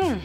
Hmm.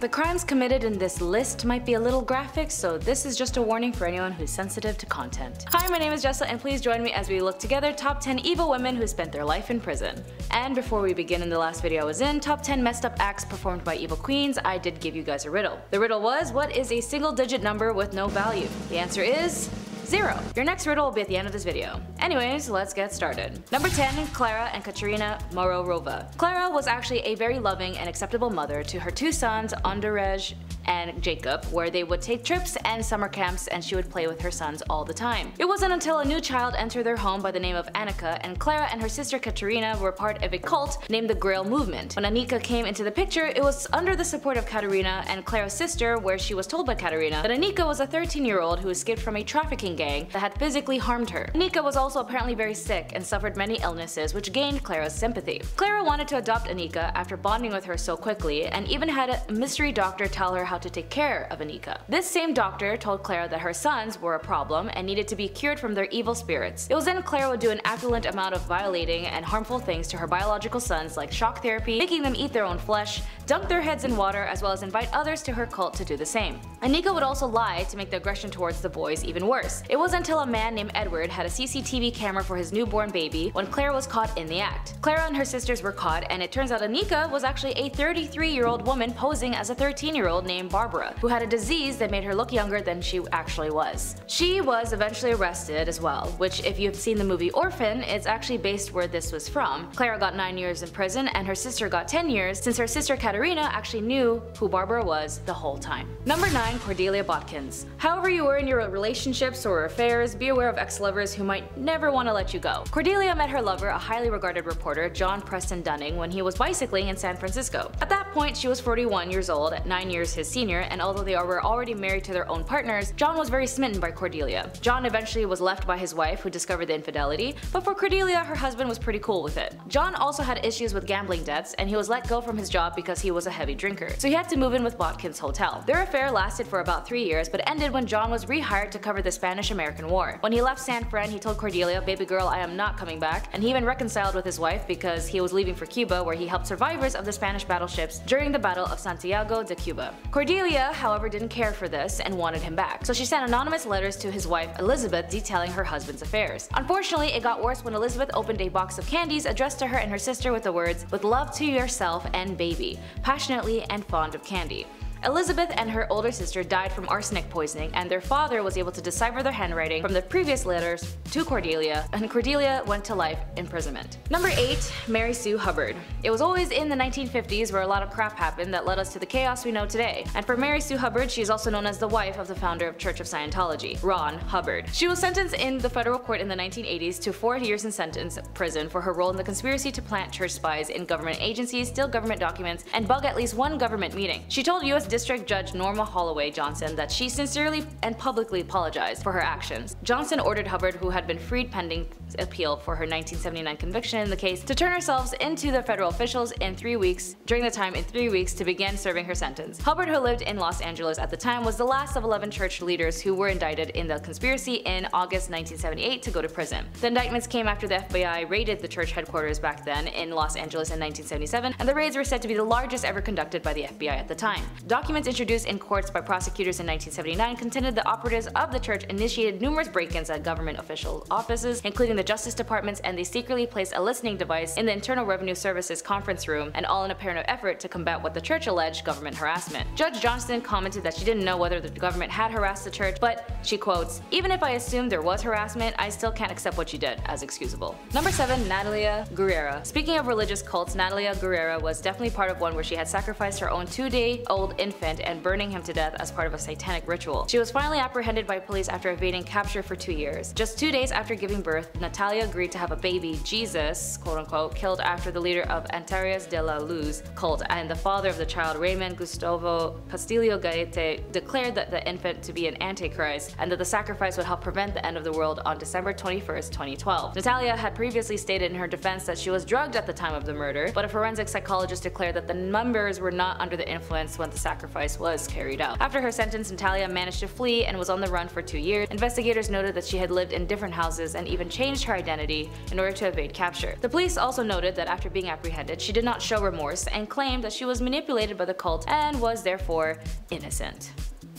The crimes committed in this list might be a little graphic, so this is just a warning for anyone who's sensitive to content. Hi, my name is Jessa and please join me as we look together top 10 evil women who spent their life in prison. And before we begin in the last video I was in, top 10 messed up acts performed by evil queens, I did give you guys a riddle. The riddle was, what is a single digit number with no value? The answer is Zero. Your next riddle will be at the end of this video. Anyways, let's get started. Number 10. Klara and Katerina Mauerova. Klara was actually a very loving and acceptable mother to her two sons, Andrej and Jacob, where they would take trips and summer camps and she would play with her sons all the time. It wasn't until a new child entered their home by the name of Annika and Klara and her sister Katerina were part of a cult named the Grail Movement. When Annika came into the picture, it was under the support of Katerina and Klara's sister where she was told by Katerina that Annika was a 13 year old who escaped from a trafficking gang that had physically harmed her. Annika was also apparently very sick and suffered many illnesses which gained Klara's sympathy. Klara wanted to adopt Anika after bonding with her so quickly and even had a mystery doctor tell her how to take care of Anika. This same doctor told Klara that her sons were a problem and needed to be cured from their evil spirits. It was then Klara would do an affluent amount of violating and harmful things to her biological sons like shock therapy, making them eat their own flesh, dunk their heads in water, as well as invite others to her cult to do the same. Anika would also lie to make the aggression towards the boys even worse. It was until a man named Edward had a CCTV camera for his newborn baby when Klara was caught in the act. Klara and her sisters were caught and it turns out Anika was actually a 33 year old woman posing as a 13 year old named Barbara, who had a disease that made her look younger than she actually was. She was eventually arrested as well, which if you've seen the movie Orphan, it's actually based where this was from. Klara got 9 years in prison and her sister got 10 years since her sister Katerina actually knew who Barbara was the whole time. Number 9. Cordelia Botkins However you were in your relationships or affairs, be aware of ex-lovers who might never want to let you go. Cordelia met her lover, a highly regarded reporter, John Preston Dunning, when he was bicycling in San Francisco. At that point, she was 41 years old, 9 years his senior, and although they were already married to their own partners, John was very smitten by Cordelia. John eventually was left by his wife who discovered the infidelity, but for Cordelia, her husband was pretty cool with it. John also had issues with gambling debts, and he was let go from his job because he was a heavy drinker, so he had to move in with Botkins Hotel. Their affair lasted for about 3 years, but ended when John was rehired to cover the Spanish-American War. When he left San Fran, he told Cordelia, baby girl, I am not coming back, and he even reconciled with his wife because he was leaving for Cuba where he helped survivors of the Spanish battleships during the Battle of Santiago de Cuba. Cordelia, however, didn't care for this and wanted him back, so she sent anonymous letters to his wife Elizabeth detailing her husband's affairs. Unfortunately, it got worse when Elizabeth opened a box of candies addressed to her and her sister with the words, with love to yourself and baby, passionately and fond of candy. Elizabeth and her older sister died from arsenic poisoning and their father was able to decipher their handwriting from the previous letters to Cordelia and Cordelia went to life imprisonment. Number 8. Mary Sue Hubbard It was always in the 1950s where a lot of crap happened that led us to the chaos we know today. And for Mary Sue Hubbard, she is also known as the wife of the founder of Church of Scientology, Ron Hubbard. She was sentenced in the federal court in the 1980s to 4 years in sentence prison for her role in the conspiracy to plant church spies in government agencies, steal government documents, and bug at least one government meeting. She told US District Judge Norma Holloway Johnson that she sincerely and publicly apologized for her actions. Johnson ordered Hubbard, who had been freed pending appeal for her 1979 conviction in the case, to turn herself into the federal officials in three weeks, during the time in three weeks to begin serving her sentence. Hubbard, who lived in Los Angeles at the time, was the last of 11 church leaders who were indicted in the conspiracy in August 1978 to go to prison. The indictments came after the FBI raided the church headquarters back then in Los Angeles in 1977, and the raids were said to be the largest ever conducted by the FBI at the time. Documents introduced in courts by prosecutors in 1979 contended the operatives of the church initiated numerous break-ins at government official offices, including the Justice Departments, and they secretly placed a listening device in the Internal Revenue Service's conference room, and all in apparent effort to combat what the church alleged government harassment. Judge Johnson commented that she didn't know whether the government had harassed the church, but she quotes, Even if I assumed there was harassment, I still can't accept what you did as excusable. Number 7. Natalia Guerra Speaking of religious cults, Natalia Guerra was definitely part of one where she had sacrificed her own two-day-old infant and burning him to death as part of a satanic ritual. She was finally apprehended by police after evading capture for two years. Just two days after giving birth, Natalia agreed to have a baby, Jesus, quote unquote, killed after the leader of Antares de la Luz cult and the father of the child, Raymond Gustavo Castillo Gaete, declared that the infant to be an antichrist and that the sacrifice would help prevent the end of the world on December 21st, 2012. Natalia had previously stated in her defense that she was drugged at the time of the murder, but a forensic psychologist declared that the numbers were not under the influence when the sacrifice sacrifice was carried out. After her sentence, Natalia managed to flee and was on the run for two years. Investigators noted that she had lived in different houses and even changed her identity in order to evade capture. The police also noted that after being apprehended, she did not show remorse and claimed that she was manipulated by the cult and was therefore innocent.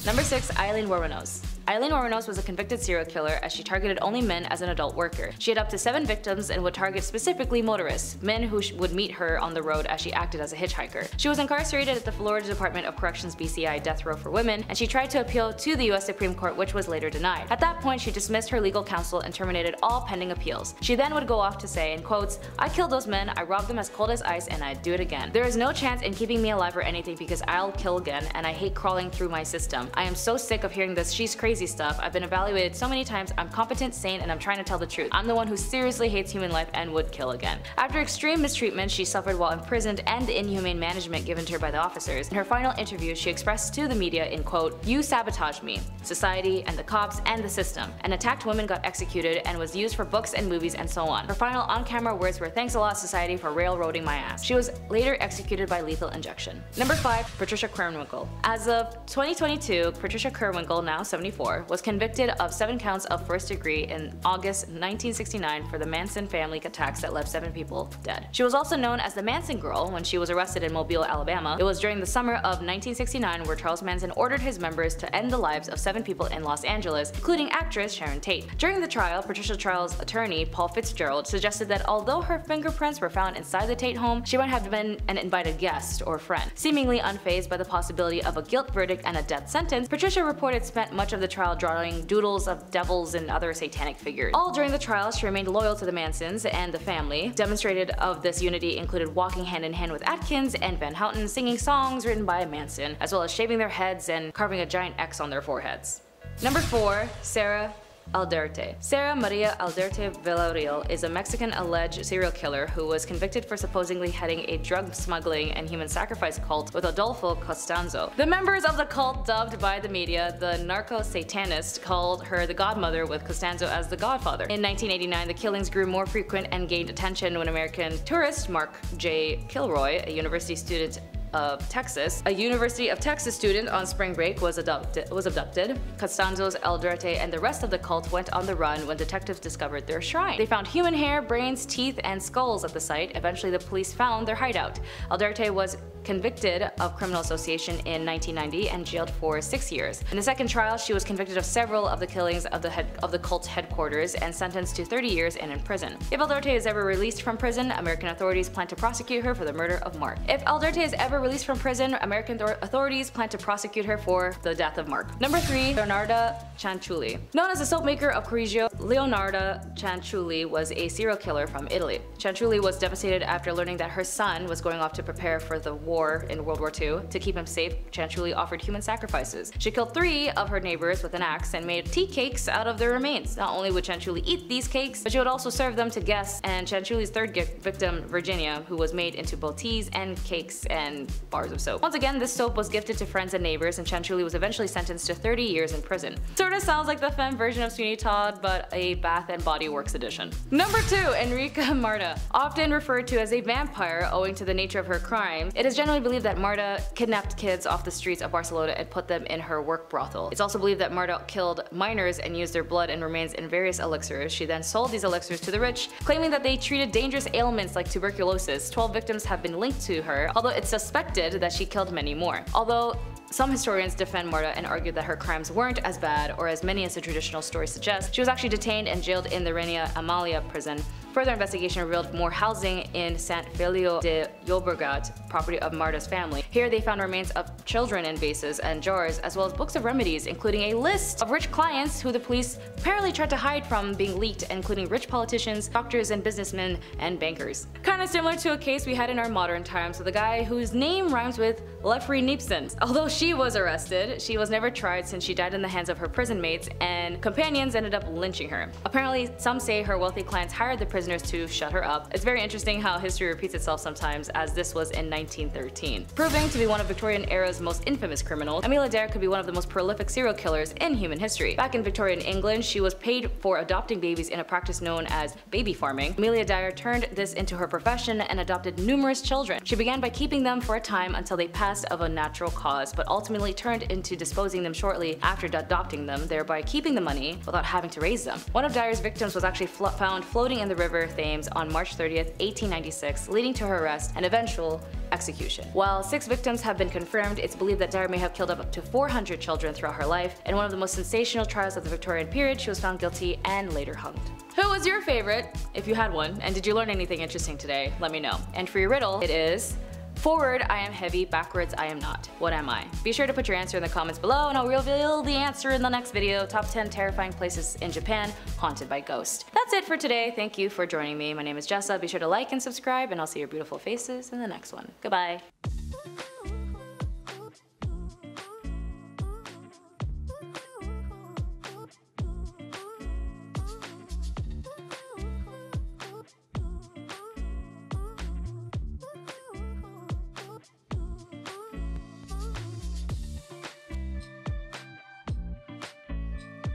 Number 6. Aileen Wuornos Aileen Wuornos was a convicted serial killer as she targeted only men as an adult worker. She had up to seven victims and would target specifically motorists, men who would meet her on the road as she acted as a hitchhiker. She was incarcerated at the Florida Department of Corrections BCI death row for women, and she tried to appeal to the US Supreme Court which was later denied. At that point, she dismissed her legal counsel and terminated all pending appeals. She then would go off to say, in quotes, I killed those men, I robbed them as cold as ice, and I'd do it again. There is no chance in keeping me alive or anything because I'll kill again, and I hate crawling through my system. I am so sick of hearing this she's crazy stuff. I've been evaluated so many times, I'm competent, sane, and I'm trying to tell the truth. I'm the one who seriously hates human life and would kill again. After extreme mistreatment she suffered while imprisoned and the inhumane management given to her by the officers, in her final interview she expressed to the media in quote, You sabotaged me, society, and the cops, and the system. An attacked woman got executed and was used for books and movies and so on. Her final on-camera words were thanks a lot society for railroading my ass. She was later executed by lethal injection. Number 5. Patricia Krenwinkel As of 2022, Patricia Krenwinkel, now 74, was convicted of seven counts of first degree in August 1969 for the Manson family attacks that left seven people dead. She was also known as the Manson Girl when she was arrested in Mobile, Alabama. It was during the summer of 1969 where Charles Manson ordered his members to end the lives of seven people in Los Angeles, including actress Sharon Tate. During the trial, Patricia Trial's attorney, Paul Fitzgerald, suggested that although her fingerprints were found inside the Tate home, she might have been an invited guest or friend. Seemingly unfazed by the possibility of a guilt verdict and a death sentence, Patricia reported spent much of the trial drawing doodles of devils and other satanic figures. All during the trial, she remained loyal to the Mansons and the family. Demonstrated of this unity included walking hand in hand with Atkins and Van Houten, singing songs written by Manson, as well as shaving their heads and carving a giant X on their foreheads. Number 4. Sara Aldrete. Sara Maria Aldrete Villarreal is a Mexican alleged serial killer who was convicted for supposedly heading a drug smuggling and human sacrifice cult with Adolfo Costanzo. The members of the cult, dubbed by the media the narco-satanist, called her the godmother with Costanzo as the godfather. In 1989, the killings grew more frequent and gained attention when American tourist Mark J. Kilroy, a university student of Texas. A University of Texas student on spring break was, was abducted. Costanzo's El Aldrete and the rest of the cult went on the run when detectives discovered their shrine. They found human hair, brains, teeth, and skulls at the site. Eventually the police found their hideout. El Aldrete was convicted of criminal association in 1990 and jailed for six years. In the second trial, she was convicted of several of the killings of the, head, of the cult's headquarters and sentenced to 30 years and in prison. If Aldrete is ever released from prison, American authorities plan to prosecute her for the murder of Mark. If Aldrete is ever released from prison, American authorities plan to prosecute her for the death of Mark. Number 3. Leonarda Cianciulli Known as the soap maker of Correggio, Leonarda Cianciulli was a serial killer from Italy. Cianciulli was devastated after learning that her son was going off to prepare for the war in World War II. To keep him safe, Cianciulli offered human sacrifices. She killed three of her neighbors with an axe and made tea cakes out of their remains. Not only would Cianciulli eat these cakes, but she would also serve them to guests and Cianciulli's third victim, Virginia, who was made into both teas and cakes and bars of soap. Once again, this soap was gifted to friends and neighbors and Cianciulli was eventually sentenced to 30 years in prison. Sorta sounds like the femme version of Sweeney Todd, but a Bath and Body Works edition. Number 2. Enrica Marta Often referred to as a vampire owing to the nature of her crime, it is generally believed that Marta kidnapped kids off the streets of Barcelona and put them in her work brothel. It's also believed that Marta killed minors and used their blood and remains in various elixirs. She then sold these elixirs to the rich, claiming that they treated dangerous ailments like tuberculosis. 12 victims have been linked to her, although it's suspected that she killed many more. Although some historians defend Marta and argue that her crimes weren't as bad or as many as the traditional story suggests. She was actually detained and jailed in the Reina Amalia prison Further investigation revealed more housing in Sant Feliu de Llobregat, property of Marta's family. Here they found remains of children in vases and jars, as well as books of remedies, including a list of rich clients who the police apparently tried to hide from being leaked, including rich politicians, doctors and businessmen, and bankers. Kinda similar to a case we had in our modern times with a guy whose name rhymes with Lefri Nipson. Although she was arrested, she was never tried since she died in the hands of her prison mates, and companions ended up lynching her. Apparently, some say her wealthy clients hired the prisoners to shut her up. It's very interesting how history repeats itself sometimes, as this was in 1913. Proving to be one of Victorian era's most infamous criminals, Amelia Dyer could be one of the most prolific serial killers in human history. Back in Victorian England, she was paid for adopting babies in a practice known as baby farming. Amelia Dyer turned this into her profession and adopted numerous children. She began by keeping them for a time until they passed of a natural cause, but ultimately turned into disposing them shortly after adopting them, thereby keeping the money without having to raise them. One of Dyer's victims was actually found floating in the river Thames on March 30th, 1896, leading to her arrest and eventual execution. While six victims have been confirmed, it's believed that Dyer may have killed up to 400 children throughout her life. In one of the most sensational trials of the Victorian period, she was found guilty and later hung. Who was your favorite, if you had one, and did you learn anything interesting today? Let me know. And for your riddle, it is Forward, I am heavy, backwards, I am not. What am I? Be sure to put your answer in the comments below and I'll reveal the answer in the next video, top 10 terrifying places in Japan haunted by ghosts. That's it for today, thank you for joining me. My name is Jessa, be sure to like and subscribe and I'll see your beautiful faces in the next one. Goodbye.